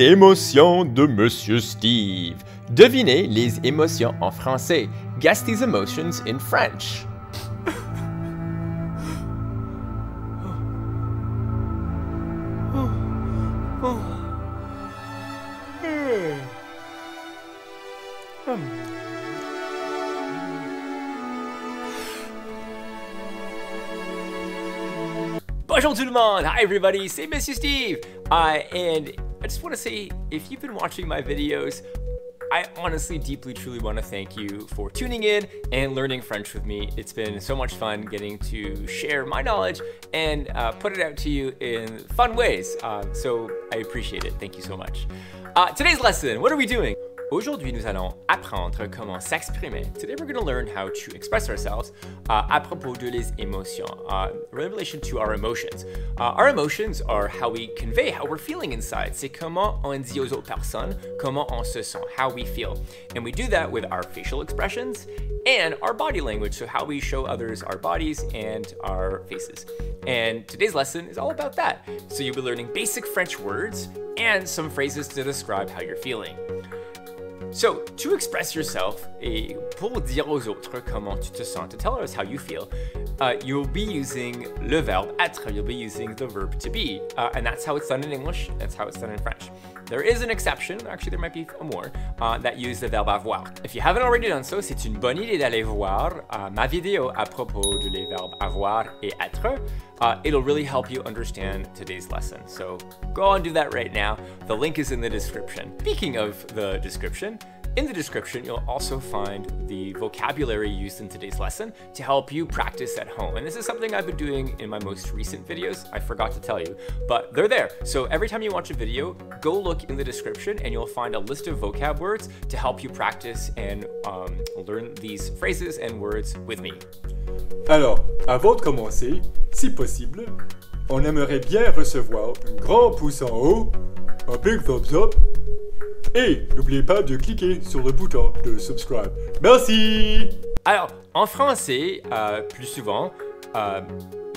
Émotions de Monsieur Steve. Devinez les émotions en français. Guess these emotions in French. Bonjour tout le monde! Hi everybody, c'est Monsieur Steve! Uh, and I just want to say, if you've been watching my videos, I honestly, deeply, truly want to thank you for tuning in and learning French with me. It's been so much fun getting to share my knowledge and uh, put it out to you in fun ways. Uh, so I appreciate it. Thank you so much. Uh, today's lesson, what are we doing? Aujourd'hui, nous allons apprendre comment s'exprimer. Today, we're going to learn how to express ourselves uh, à propos de les émotions, uh, in relation to our emotions. Uh, our emotions are how we convey how we're feeling inside. C'est comment on dit aux autres personnes comment on se sent, how we feel. And we do that with our facial expressions and our body language, so how we show others our bodies and our faces. And today's lesson is all about that. So you'll be learning basic French words and some phrases to describe how you're feeling. So, to express yourself et pour dire aux autres comment tu te sens, to tell us how you feel, uh, you'll be using le verbe être, you'll be using the verb to be. Uh, and that's how it's done in English, that's how it's done in French. There is an exception, actually there might be more, uh, that use the verbe avoir. If you haven't already done so, c'est une bonne idée d'aller voir uh, ma vidéo à propos de les verbes avoir et être. Uh, it'll really help you understand today's lesson. So go and do that right now. The link is in the description. Speaking of the description, in the description, you'll also find the vocabulary used in today's lesson to help you practice at home. And this is something I've been doing in my most recent videos. I forgot to tell you, but they're there. So every time you watch a video, go look in the description and you'll find a list of vocab words to help you practice and um, learn these phrases and words with me. Alors, avant de commencer, si possible, on aimerait bien recevoir un grand pouce en haut, un big thumbs up, et n'oubliez pas de cliquer sur le bouton de subscribe. Merci Alors, en français, euh, plus souvent, euh,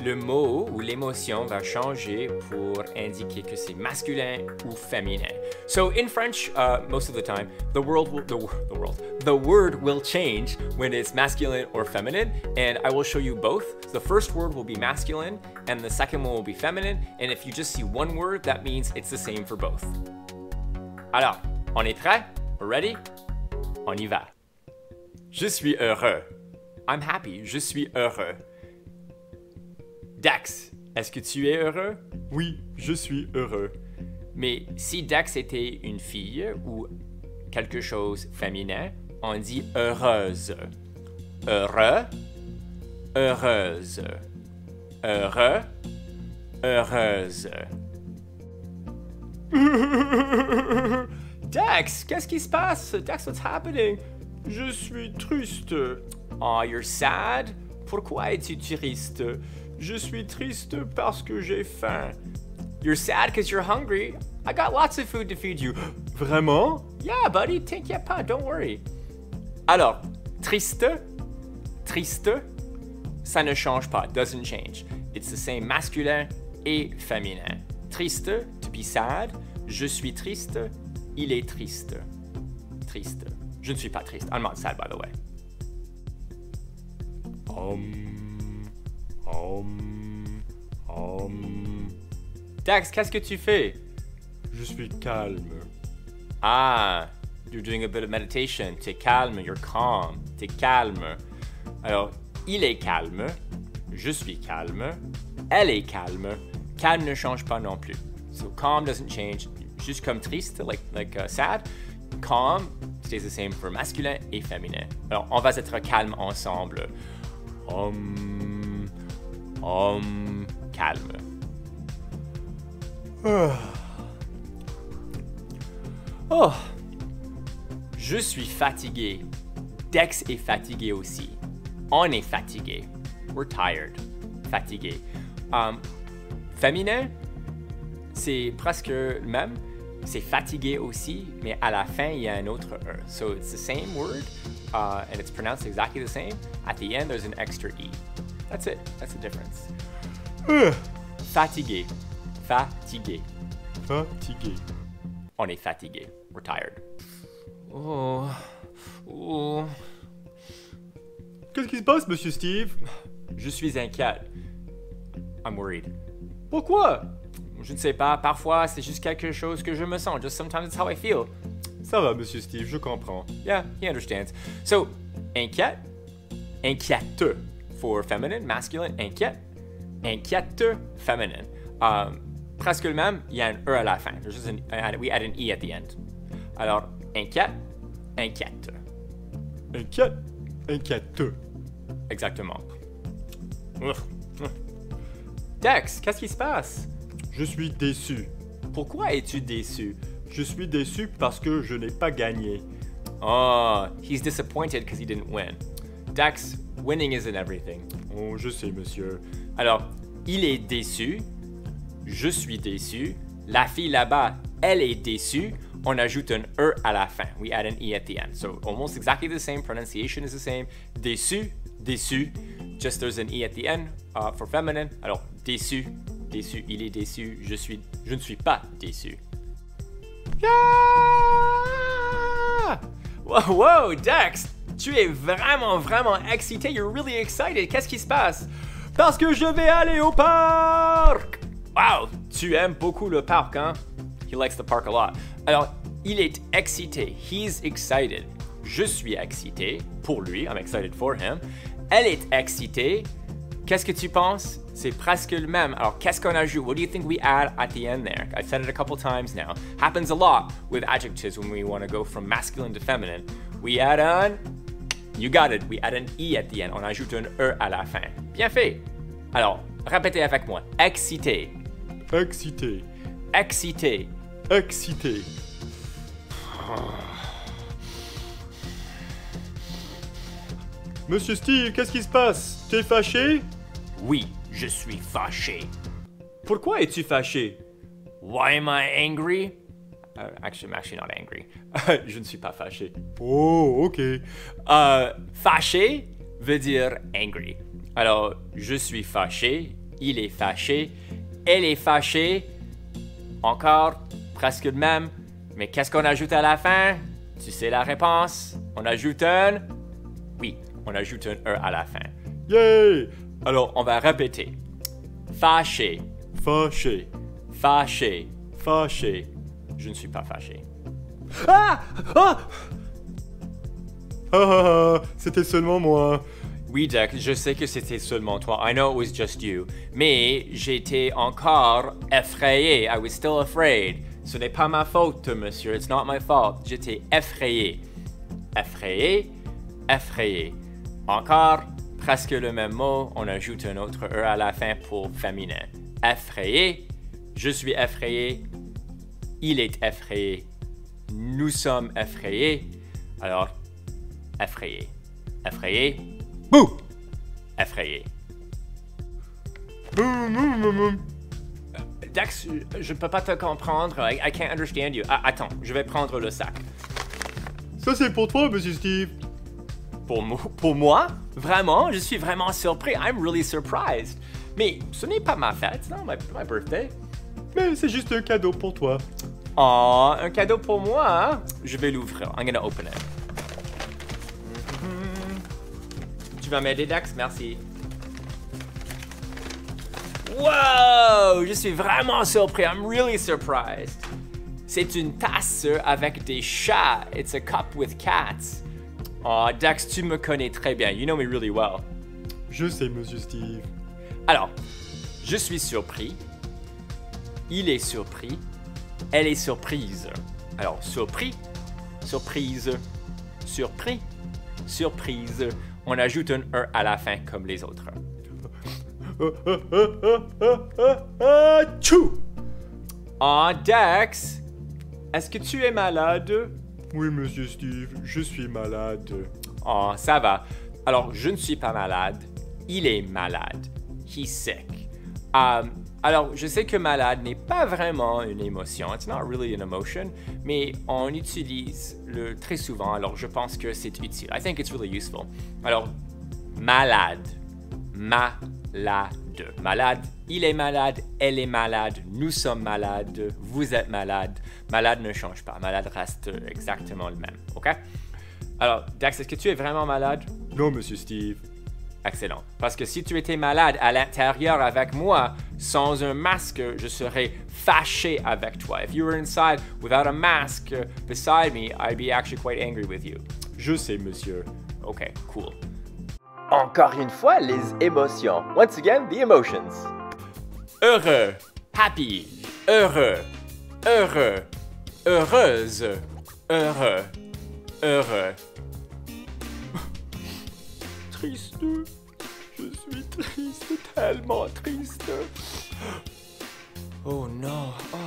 le mot ou l'émotion va changer pour indiquer que c'est masculin ou féminin. So in French, uh, most of the time, the world will, the, the world, the word will change when it's masculine or feminine, and I will show you both. The first word will be masculine, and the second one will be feminine. And if you just see one word, that means it's the same for both. Alors, on est prêt? Ready? On y va. Je suis heureux. I'm happy. Je suis heureux. Dax, est-ce que tu es heureux? Oui, je suis heureux. Mais si Dax était une fille ou quelque chose féminin, on dit heureuse. Heureux, heureuse. Heureux, heureuse. Dax, qu'est-ce qui se passe? Dax, what's happening? Je suis triste. Oh, you're sad? Pourquoi es-tu triste? Je suis triste parce que j'ai faim. You're sad because you're hungry? I got lots of food to feed you. Vraiment? Yeah, buddy, t'inquiète pas, don't worry. Alors, triste, triste, ça ne change pas, doesn't change. It's the same masculin et féminin. Triste, to be sad. Je suis triste, il est triste. Triste. Je ne suis pas triste. I'm not sad, by the way. Hum, hum, hum. Dax, qu'est-ce que tu fais? Je suis calme. Ah, you're doing a bit of meditation. T'es calme, you're calm. T'es calme. Alors, il est calme. Je suis calme. Elle est calme. Calme ne change pas non plus. So calm doesn't change. Juste comme triste, like, like uh, sad. Calm stays the same for masculin et féminin. Alors, on va être calme ensemble. Hum, hum, calme. Oh, je suis fatigué. Dex est fatigué aussi. On est fatigué. We're tired. Fatigué. Um, féminin, c'est presque le même. C'est fatigué aussi, mais à la fin, il y a un autre E. So it's the same word, uh, and it's pronounced exactly the same. At the end, there's an extra E. That's it. That's the difference. Fatigué. Fatigué. Fatigué. on est fatigué. We're tired. Oh. Oh. Qu'est-ce qui se passe, monsieur Steve? Je suis inquiet. I'm worried. Pourquoi? Je ne sais pas, parfois c'est juste quelque chose que je me sens. Just sometimes it's how I feel. Ça va, monsieur Steve, je comprends. Yeah, he understands. So, inquiet, inquiète for feminine, masculine, inquiet, inquiète, feminine. Um, presque le même, il y a un E à la fin. There's just an, we add an E at the end. Alors, inquiet, inquiète. Inquiète, inquiète. Exactement. Dex, qu'est-ce qui se passe? Je suis déçu. Pourquoi es-tu déçu? Je suis déçu parce que je n'ai pas gagné. Oh, he's disappointed because he didn't win. Dex, winning isn't everything. Oh, je sais, monsieur. Alors, il est déçu. Je suis déçu. La fille là-bas, elle est déçue. On ajoute un E à la fin. We add an E at the end. So almost exactly the same. Pronunciation is the same. Déçu, déçu. Just there's an E at the end uh, for feminine. Alors, déçu, déçu. Il est déçu. Je suis, je ne suis pas déçu. Yeah! Wow, wow, Dex, tu es vraiment, vraiment excité. You're really excited. Qu'est-ce qui se passe? Parce que je vais aller au parc. Wow, tu aimes beaucoup le parc, hein? He likes the park a lot. Alors, il est excité. He's excited. Je suis excité pour lui. I'm excited for him. Elle est excitée. Qu'est-ce que tu penses? C'est presque le même. Alors, qu'est-ce qu'on ajoute? What do you think we add at the end there? I've said it a couple times now. Happens a lot with adjectives when we want to go from masculine to feminine. We add an. You got it. We add an E at the end. On ajoute un E à la fin. Bien fait. Alors, répétez avec moi. Excité. Excité. Excité. Excité. Monsieur Steve, qu'est-ce qui se passe? T'es fâché? Oui, je suis fâché. Pourquoi es-tu fâché? Why am I angry? Uh, actually, I'm actually not angry. je ne suis pas fâché. Oh, ok. Euh, fâché veut dire angry. Alors, je suis fâché, il est fâché, elle est fâchée, encore presque le même. Mais qu'est-ce qu'on ajoute à la fin? Tu sais la réponse? On ajoute un? Oui, on ajoute un E à la fin. Yay Alors, on va répéter. Fâché, Fâché. fâché. Fâché. Je ne suis pas fâché. Ah Ah Ah ah ah C'était seulement moi. Oui, Jack, je sais que c'était seulement toi. I know it was just you. Mais j'étais encore effrayé. I was still afraid. Ce n'est pas ma faute, monsieur. It's not my fault. J'étais effrayé. Effrayé, effrayé. Encore presque le même mot. On ajoute un autre E à la fin pour féminin. Effrayé. Je suis effrayé. Il est effrayé. Nous sommes effrayés. Alors, effrayé. Effrayé. Bouh! Effrayé. Hum, hum, hum, hum. Dax, je peux pas te comprendre. I, I can't understand you. Ah, attends, je vais prendre le sac. Ça c'est pour toi, monsieur Steve. Pour, mo- pour moi? Vraiment? Je suis vraiment surpris. I'm really surprised. Mais ce n'est pas ma fête, non? My, my birthday. Mais c'est juste un cadeau pour toi. Oh, un cadeau pour moi? hein? Je vais l'ouvrir. I'm gonna open it. Mhm. Tu vas m'aider, Dax? Merci. Wow! Je suis vraiment surpris. I'm really surprised. C'est une tasse avec des chats. It's a cup with cats. Oh, Dax, tu me connais très bien. You know me really well. Je sais, monsieur Steve. Alors, je suis surpris. Il est surpris. Elle est surprise. Alors, surpris, surprise, surpris, surprise. On ajoute un E à la fin comme les autres. Ah, ah, ah, tchou Dex, est-ce que tu es malade? Oui, monsieur Steve, je suis malade. Oh, ça va. Alors, je ne suis pas malade. Il est malade. He's sick. Um, alors, je sais que malade n'est pas vraiment une émotion. It's not really an emotion. Mais on utilise le très souvent. Alors, je pense que c'est utile. I think it's really useful. Alors, malade. Malade. De. Malade, il est malade, elle est malade, nous sommes malades, vous êtes malade. Malade ne change pas, malade reste exactement le même, ok? Alors, Dax, est-ce que tu es vraiment malade? Non, monsieur Steve. Excellent. Parce que si tu étais malade à l'intérieur avec moi, sans un masque, je serais fâché avec toi. If you were inside without a mask beside me, I'd be actually quite angry with you. Je sais, monsieur. Ok, cool. Encore une fois, les émotions. Once again, the emotions. Heureux, happy, heureux, heureux, heureuse, heureux, heureux. Triste, je suis triste, tellement triste. Oh non, oh.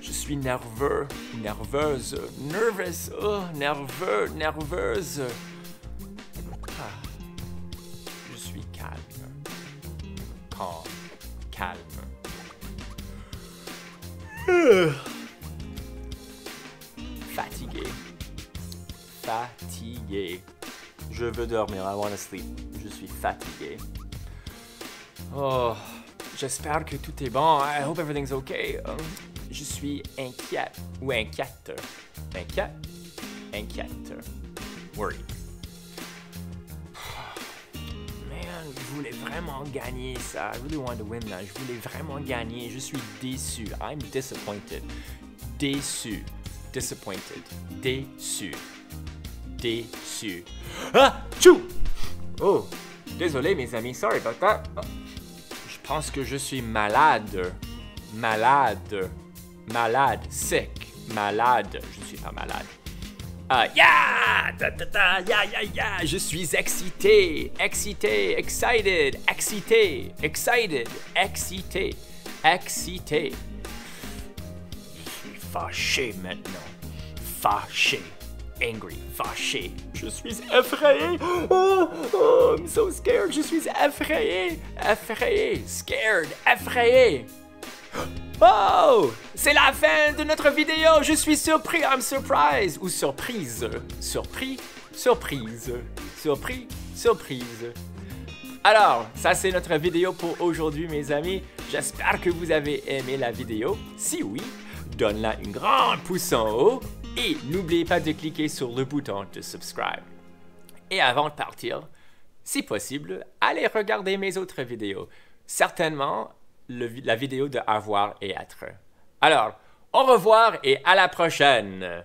je suis nerveux, nerveuse, nervous, oh, nerveux, nerveuse. Calme, calme. Fatigué, fatigué. Je veux dormir, I want to sleep. Je suis fatigué. Oh, j'espère que tout est bon. I hope everything's okay. Um, je suis inquiète ou inquiète. Inquiète, inquiète. Worried. Voulais vraiment gagner ça. I really wanted to win. Je voulais vraiment gagner. Je suis déçu. I'm disappointed. Déçu. Disappointed. Déçu. Déçu. Ah! Tchou! Oh! Désolé, mes amis. Sorry about that. Ah. Je pense que je suis malade. Malade. Malade. Sick. Malade. Je suis pas malade. Ah, yeah! Ta, ta, ta! Je suis excité! Excité! Excited! Excité! Excited! Excité! Excité! Je suis fâché maintenant. Fâché. Angry. Fâché. Je suis effrayé! Oh, oh, I'm so scared! Je suis effrayé! Effrayé! Scared! Effrayé! Oh! C'est la fin de notre vidéo! Je suis surpris! I'm surprised! Ou surprise! Surpris! Surprise! Surpris! Surprise! Alors, ça c'est notre vidéo pour aujourd'hui mes amis. J'espère que vous avez aimé la vidéo. Si oui, donne-la une grande pouce en haut et n'oubliez pas de cliquer sur le bouton de subscribe. Et avant de partir, si possible, allez regarder mes autres vidéos. Certainement, la vidéo de avoir et être. Alors, au revoir et à la prochaine!